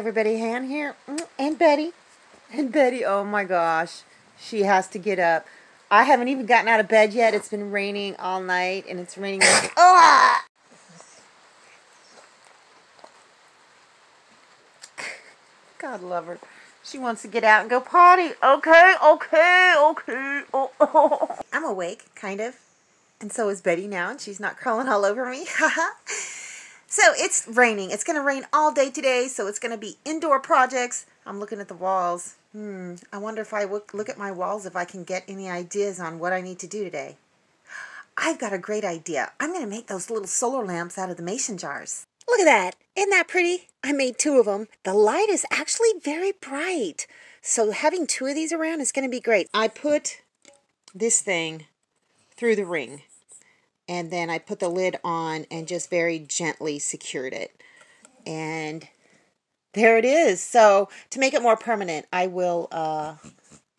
everybody, Ann here, Mm, and Betty, and Betty. Oh my gosh, she has to get up. I haven't even gotten out of bed yet. It's been raining all night, and it's raining. oh! God love her. She wants to get out and go potty. Okay, okay, okay. Oh, oh. I'm awake, kind of. And so is Betty now, and she's not crawling all over me. so it's raining. It's going to rain all day today, so it's going to be indoor projects. I'm looking at the walls. Hmm, I wonder if I look, at my walls if I can get any ideas on what I need to do today. I've got a great idea. I'm going to make those little solar lamps out of the mason jars. Look at that. Isn't that pretty? I made two of them. The light is actually very bright. So having two of these around is going to be great. I put this thing through the ring. And then I put the lid on and just very gently secured it. And there it is. So to make it more permanent, I will uh,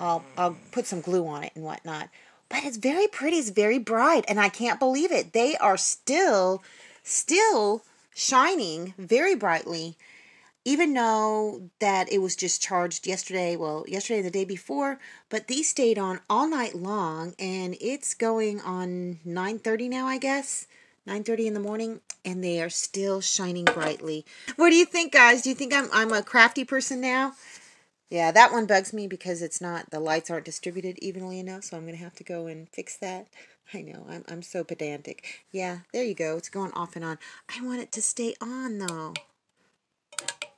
I'll I'll put some glue on it and whatnot. But it's very pretty. It's very bright, and I can't believe it. They are still still shining very brightly even though that it was just charged yesterday, well, yesterday and the day before, but these stayed on all night long and it's going on 9:30 now, I guess. 9:30 in the morning and they are still shining brightly. What do you think, guys? Do you think I'm I'm a crafty person now? Yeah, that one bugs me because it's not the lights aren't distributed evenly enough, so I'm going to have to go and fix that. I know, I'm I'm so pedantic. Yeah, there you go. It's going off and on. I want it to stay on though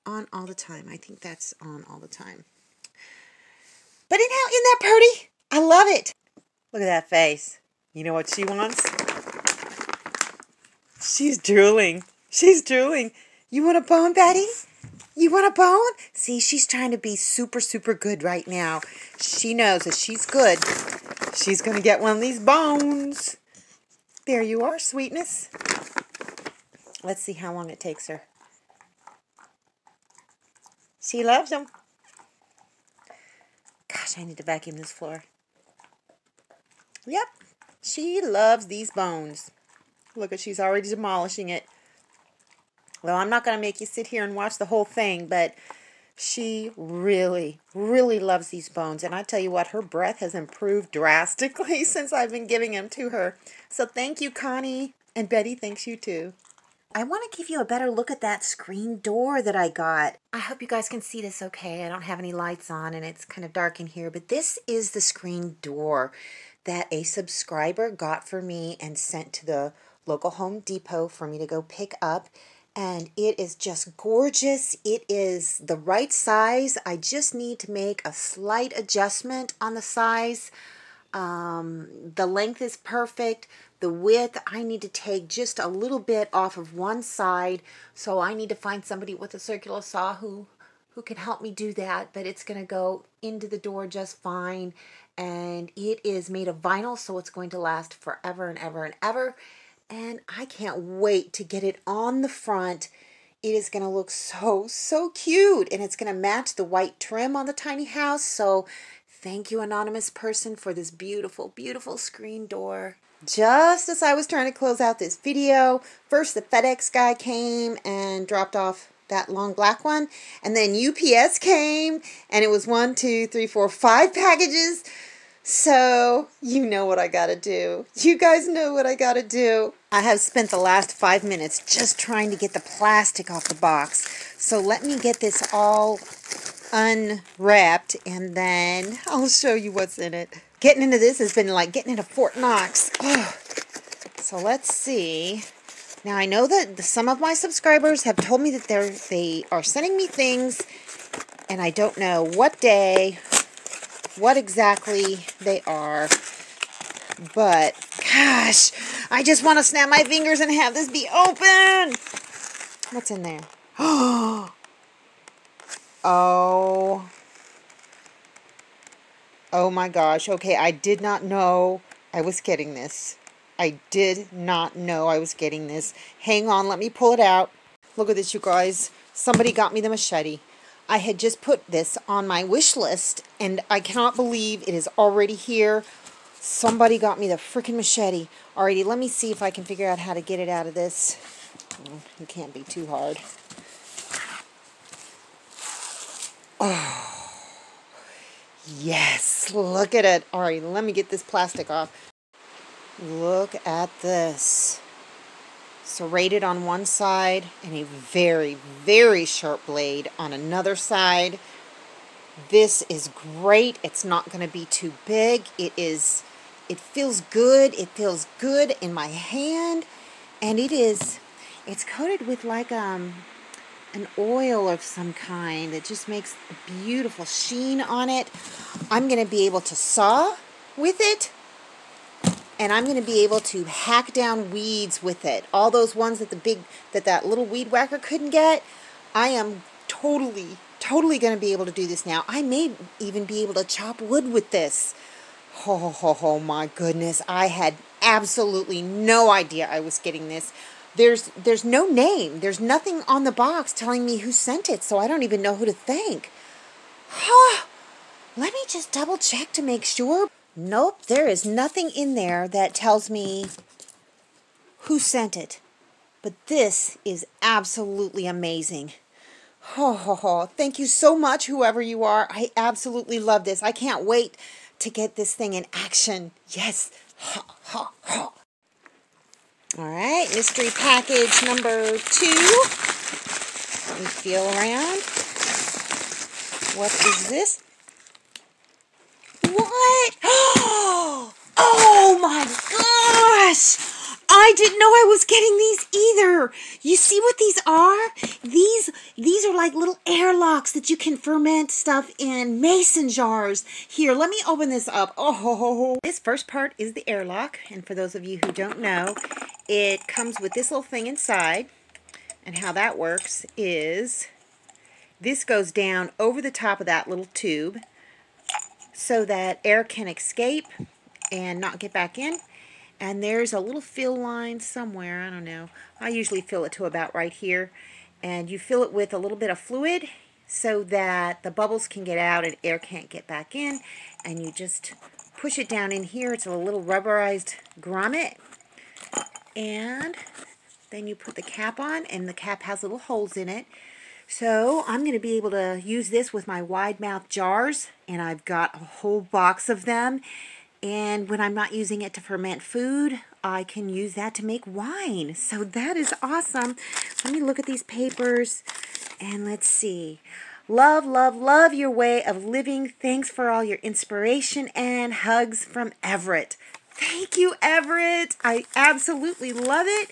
on all the time. I think that's on all the time. But anyhow, isn't that pretty? I love it. Look at that face. You know what she wants? She's drooling. She's drooling. You want a bone, Betty? You want a bone? See, she's trying to be super, super good right now. She knows that she's good. She's going to get one of these bones. There you are, sweetness. Let's see how long it takes her. She loves them. Gosh, I need to vacuum this floor. Yep, she loves these bones. Look at, she's already demolishing it. Well, I'm not going to make you sit here and watch the whole thing, but she really, really loves these bones. And I tell you what, her breath has improved drastically since I've been giving them to her. So thank you, Connie. And Betty thanks you too. I want to give you a better look at that screen door that I got. I hope you guys can see this okay. I don't have any lights on and it's kind of dark in here, but this is the screen door that a subscriber got for me and sent to the local Home Depot for me to go pick up. And it is just gorgeous. It is the right size. I just need to make a slight adjustment on the size. Um, the length is perfect. The width, I need to take just a little bit off of one side. So I need to find somebody with a circular saw who, who can help me do that. But it's going to go into the door just fine. And it is made of vinyl, so it's going to last forever and ever and ever. And I can't wait to get it on the front. It is going to look so, so cute. And it's going to match the white trim on the tiny house. So thank you, anonymous person, for this beautiful, beautiful screen door just as I was trying to close out this video, first the FedEx guy came and dropped off that long black one, and then UPS came and it was one, two, three, four, five packages. So, you know what I gotta do. You guys know what I gotta do. I have spent the last five minutes just trying to get the plastic off the box. So, let me get this all unwrapped and then I'll show you what's in it getting into this has been like getting into Fort Knox. so let's see. Now I know that some of my subscribers have told me that they're they are sending me things, and I don't know what day, what exactly they are. But gosh, I just want to snap my fingers and have this be open. What's in there? Oh Oh Oh my gosh. Okay, I did not know I was getting this. I did not know I was getting this. Hang on, let me pull it out. Look at this, you guys. Somebody got me the machete. I had just put this on my wish list, and I cannot believe it is already here. Somebody got me the freaking machete. Alrighty, let me see if I can figure out how to get it out of this. Oh, it can't be too hard. Oh, yes, look at it. All right, let me get this plastic off. Look at this. Serrated on one side and a very, very sharp blade on another side. This is great. It's not going to be too big. It is, it feels good. It feels good in my hand. And it is, it's coated with like um, an oil of some kind that just makes a beautiful sheen on it. I'm going to be able to saw with it and I'm going to be able to hack down weeds with it. All those ones that the big that that little weed whacker couldn't get, I am totally totally going to be able to do this now. I may even be able to chop wood with this. Oh, ho, ho, my goodness. I had absolutely no idea I was getting this. There's there's no name. There's nothing on the box telling me who sent it, so I don't even know who to thank. Huh. Let me just double check to make sure. Nope, there is nothing in there that tells me who sent it. But this is absolutely amazing. Oh, ho, ho. thank you so much, whoever you are. I absolutely love this. I can't wait to get this thing in action. Yes. Ha, ha, ha. All right, mystery package number two. Let me feel around. What is this? What? Oh my gosh! I didn't know I was getting these either. You see what these are? These these are like little airlocks that you can ferment stuff in mason jars. Here, let me open this up. Oh, this first part is the airlock, and for those of you who don't know, it comes with this little thing inside. And how that works is this goes down over the top of that little tube so that air can escape and not get back in. And there's a little fill line somewhere, I don't know. I usually fill it to about right here. And you fill it with a little bit of fluid so that the bubbles can get out and air can't get back in. And you just push it down in here. It's a little rubberized grommet. And then you put the cap on, and the cap has little holes in it. So I'm going to be able to use this with my wide mouth jars and I've got a whole box of them and when I'm not using it to ferment food I can use that to make wine. So that is awesome. Let me look at these papers and let's see. Love, love, love your way of living. Thanks for all your inspiration and hugs from Everett. Thank you, Everett. I absolutely love it.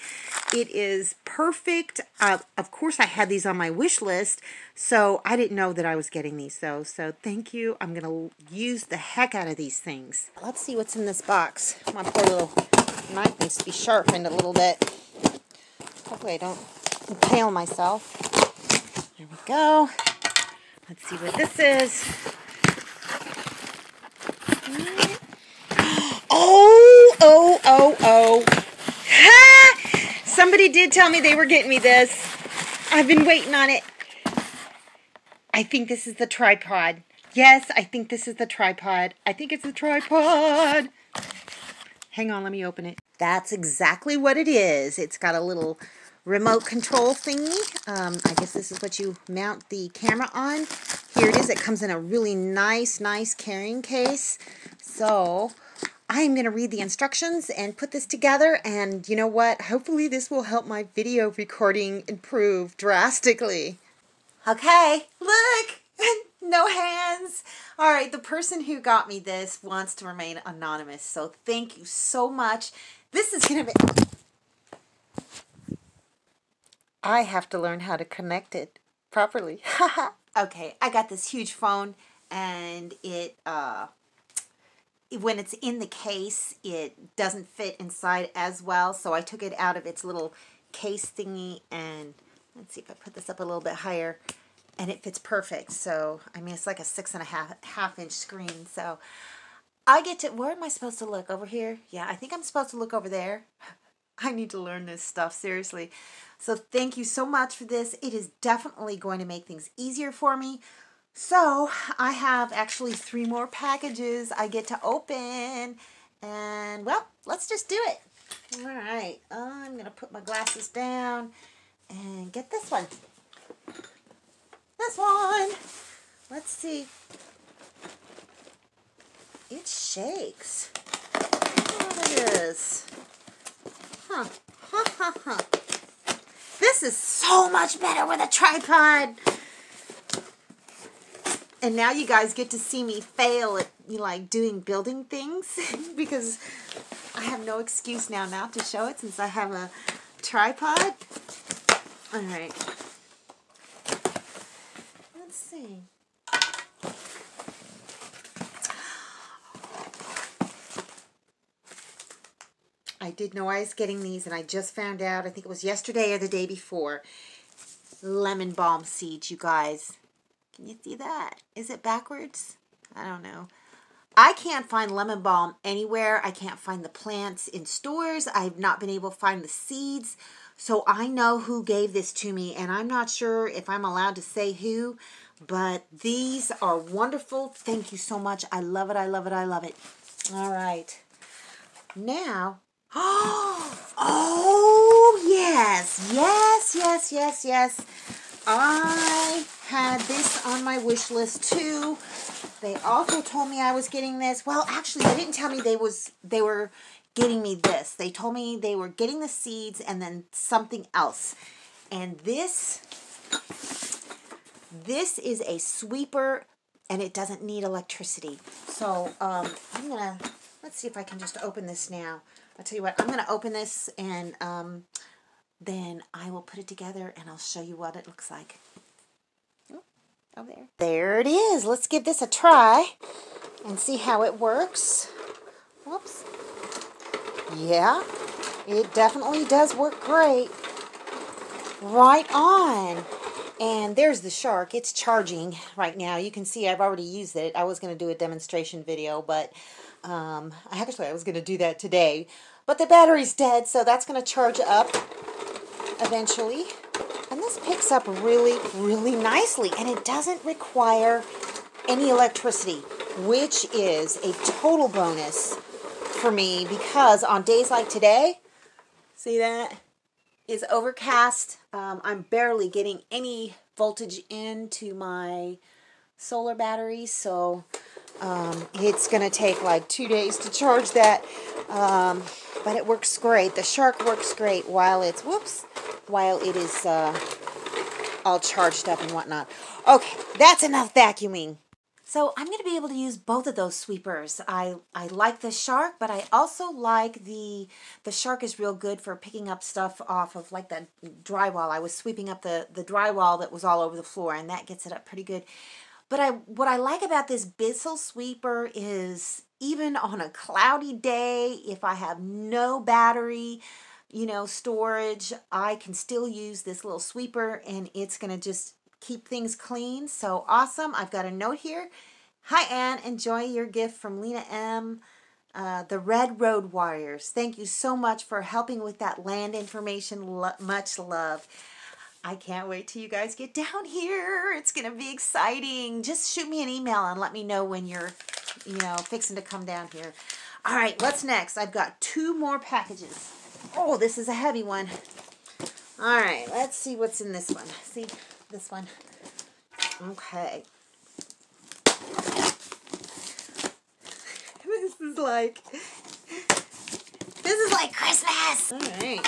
It is perfect. Uh, of course, I had these on my wish list, so I didn't know that I was getting these, though. So thank you. I'm going to use the heck out of these things. Let's see what's in this box. My poor little knife needs to be sharpened a little bit. Hopefully I don't impale myself. There we go. Let's see what this is. Oh, oh, oh, oh. Ha! Somebody did tell me they were getting me this. I've been waiting on it. I think this is the tripod. Yes, I think this is the tripod. I think it's the tripod. Hang on, let me open it. That's exactly what it is. It's got a little remote control thingy. Um, I guess this is what you mount the camera on. Here it is. It comes in a really nice, nice carrying case. So I am going to read the instructions and put this together and you know what? Hopefully this will help my video recording improve drastically. Okay, look! no hands! Alright, the person who got me this wants to remain anonymous, so thank you so much. This is going to be... I have to learn how to connect it properly. okay, I got this huge phone and it uh, when it's in the case, it doesn't fit inside as well. So I took it out of its little case thingy and let's see if I put this up a little bit higher and it fits perfect. So, I mean, it's like a six and a half, half inch screen. So I get to, where am I supposed to look? Over here? Yeah, I think I'm supposed to look over there. I need to learn this stuff, seriously. So thank you so much for this. It is definitely going to make things easier for me. So I have actually three more packages I get to open. And well, let's just do it. All right, I'm to put my glasses down and get this one. This one. Let's see. It shakes. What it is. Huh. Ha ha ha. This is so much better with a tripod. And now you guys get to see me fail at like doing building things because I have no excuse now not to show it since I have a tripod. All right. Let's see. I did know I was getting these and I just found out, I think it was yesterday or the day before. Lemon balm seeds, you guys. Can you see that? Is it backwards? I don't know. I can't find lemon balm anywhere. I can't find the plants in stores. I've not been able to find the seeds. So I know who gave this to me, and I'm not sure if I'm allowed to say who, but these are wonderful. Thank you so much. I love it. I love it. I love it. All right. Now, oh, oh yes, yes, yes, yes, yes. I had this on my wish list too. They also told me I was getting this. Well, actually, they didn't tell me they was they were getting me this. They told me they were getting the seeds and then something else. And this this is a sweeper and it doesn't need electricity. So um, I'm gonna let's see if I can just open this now. I'll tell you what, I'm gonna open this and um, then I will put it together and I'll show you what it looks like. Oh, there. There it is. Let's give this a try and see how it works. Whoops. Yeah, it definitely does work great. Right on. And there's the shark. It's charging right now. You can see I've already used it. I was going to do a demonstration video, but um, actually I was going to do that today. But the battery's dead, so that's going to charge up eventually. This picks up really, really nicely. And it doesn't require any electricity, which is a total bonus for me because on days like today, see that? It's overcast. Um, I'm barely getting any voltage into my solar battery, so um, it's going to take like two days to charge that. Um, but it works great. The Shark works great while it's, whoops, while it is uh, all charged up and whatnot. Okay, that's enough vacuuming. So I'm going to be able to use both of those sweepers. I, I like the Shark, but I also like the, the Shark is real good for picking up stuff off of like the drywall. I was sweeping up the, the drywall that was all over the floor and that gets it up pretty good. But I what I like about this Bissell sweeper is even on a cloudy day, if I have no battery, you know, storage, I can still use this little sweeper and it's going to just keep things clean. So awesome. I've got a note here. Hi, Ann. Enjoy your gift from Lena M. Uh, the Red Road Warriors. Thank you so much for helping with that land information. Lo much love. I can't wait till you guys get down here. It's going to be exciting. Just shoot me an email and let me know when you're, you know, fixing to come down here. All right, what's next? I've got two more packages. Oh, this is a heavy one. All right, let's see what's in this one. See this one? Okay. This is like, this is like Christmas. All right.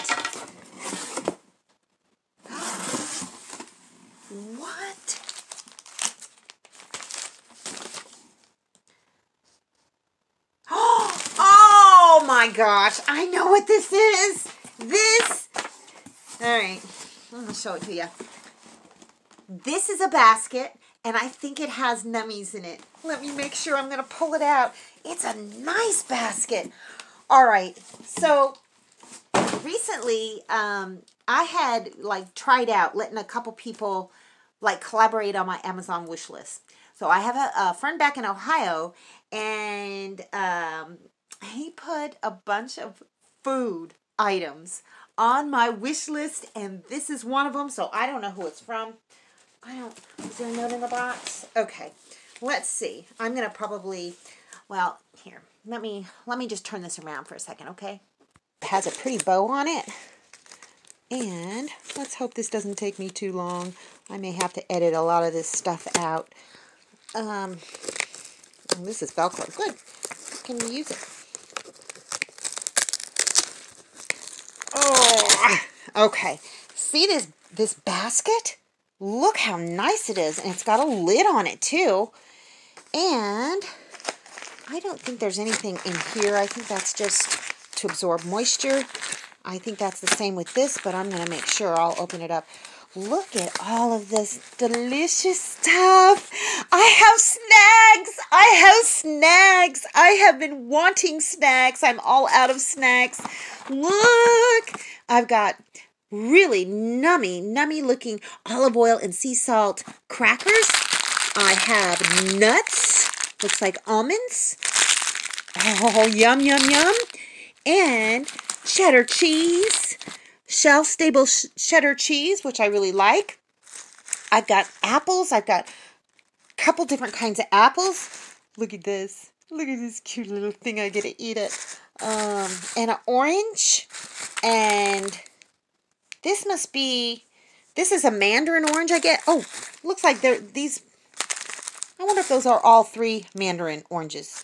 What? Oh my gosh, I know what this is. This, all right, I'm gonna show it to you. This is a basket and I think it has nummies in it. Let me make sure I'm gonna pull it out. It's a nice basket. All right, so recently um, I had like tried out letting a couple people like collaborate on my Amazon wish list. So I have a, a friend back in Ohio and um, he put a bunch of food items on my wish list and this is one of them. So I don't know who it's from. I don't, is there a note in the box? Okay, let's see. I'm going to probably, well, here, let me, let me just turn this around for a second, okay? It has a pretty bow on it. And let's hope this doesn't take me too long. I may have to edit a lot of this stuff out. Um, this is Velcro. Good. Can we use it? Okay. See this this basket? Look how nice it is, and it's got a lid on it too. And I don't think there's anything in here. I think that's just to absorb moisture. I think that's the same with this, but I'm going to make sure I'll open it up. Look at all of this delicious stuff. I have snacks. I have snacks. I have been wanting snacks. I'm all out of snacks. Look, I've got really nummy, nummy looking olive oil and sea salt crackers. I have nuts. Looks like almonds. Oh, yum, yum, yum. And cheddar cheese shelf stable sh- cheddar cheese, which I really like. I've got apples. I've got a couple different kinds of apples. Look at this. Look at this cute little thing. I get to eat it. Um, and an orange. And this must be, this is a mandarin orange I get. Oh, looks like they're these, I wonder if those are all three mandarin oranges.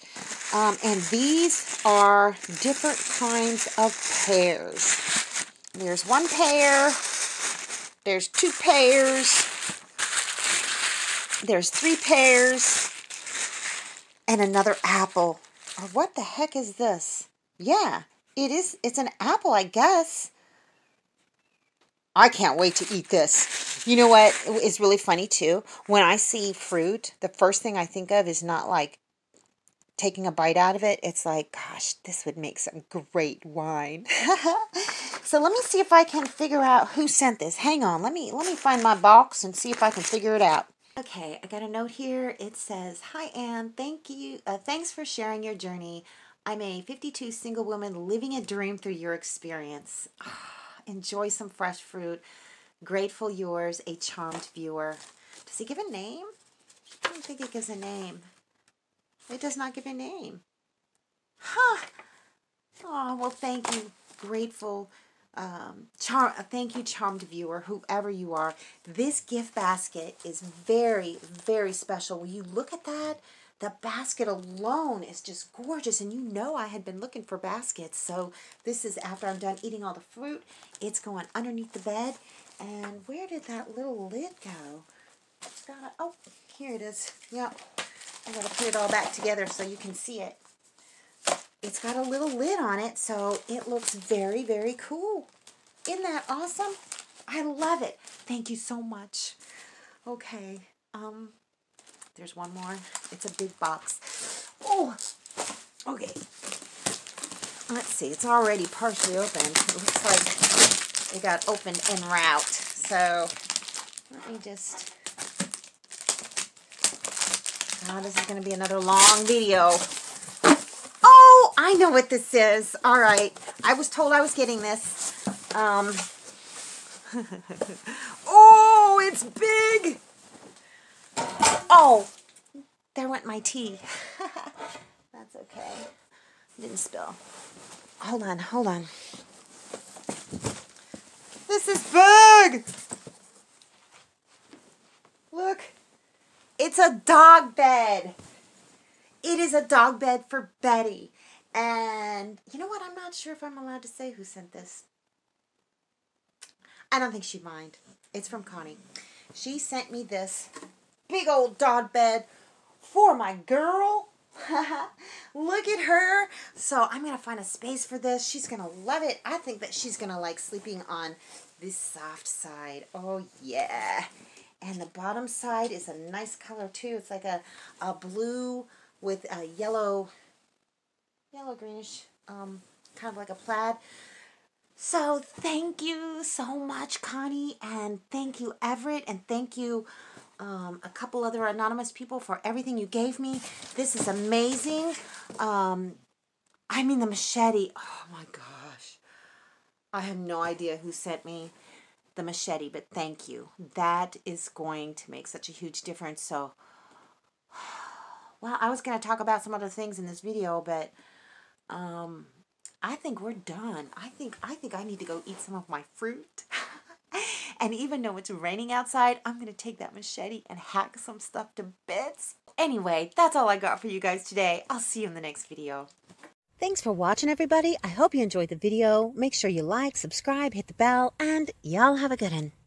Um, and these are different kinds of pears. There's one pear. There's two pears. There's three pears. And another apple. Or what the heck is this? Yeah, it is. It's an apple, I guess. I can't wait to eat this. You know what is really funny too? When I see fruit, the first thing I think of is not like taking a bite out of it, it's like, gosh, this would make some great wine. so let me see if I can figure out who sent this. Hang on, let me let me find my box and see if I can figure it out. Okay, I got a note here. It says, "Hi Ann, thank you. Uh, thanks for sharing your journey. I'm a 52 single woman living a dream through your experience. enjoy some fresh fruit. Grateful yours, a charmed viewer. Does he give a name? I don't think he gives a name. It does not give a name. Huh. Oh, well, thank you, grateful, um, char- thank you, charmed viewer, whoever you are. This gift basket is very, very special. Will you look at that, the basket alone is just gorgeous. And you know I had been looking for baskets. So this is after I'm done eating all the fruit. It's going underneath the bed. And where did that little lid go? It's got, a, oh, here it is. Yep. I'm going to put it all back together so you can see it. It's got a little lid on it, so it looks very, very cool. Isn't that awesome? I love it. Thank you so much. Okay, um, there's one more. It's a big box. Oh, okay. Let's see. It's already partially open. It looks like it got opened en route. So let me just Oh, this is going to be another long video. Oh, I know what this is. All right. I was told I was getting this. Um, oh, it's big. Oh, there went my tea. That's okay. Didn't spill. Hold on, hold on. This is big. Look. It's a dog bed. It is a dog bed for Betty. And you know what? I'm not sure if I'm allowed to say who sent this. I don't think she'd mind. It's from Connie. She sent me this big old dog bed for my girl. Look at her. So I'm going to find a space for this. She's going to love it. I think that she's going to like sleeping on this soft side. Oh, yeah. And the bottom side is a nice color too. It's like a, a blue with a yellow, yellow greenish, um, kind of like a plaid. So thank you so much, Connie, and thank you, Everett, and thank you, um, a couple other anonymous people for everything you gave me. This is amazing. Um, I mean, the machete. Oh my gosh. I have no idea who sent me the machete, but thank you. That is going to make such a huge difference. So, well, I was going to talk about some other things in this video, but um, I think we're done. I think I think I need to go eat some of my fruit. and even though it's raining outside, I'm going to take that machete and hack some stuff to bits anyway, that's all I got for you guys today. I'll see you in the next video. Thanks for watching, everybody. I hope you enjoyed the video. Make sure you like, subscribe, hit the bell, and y'all have a good one.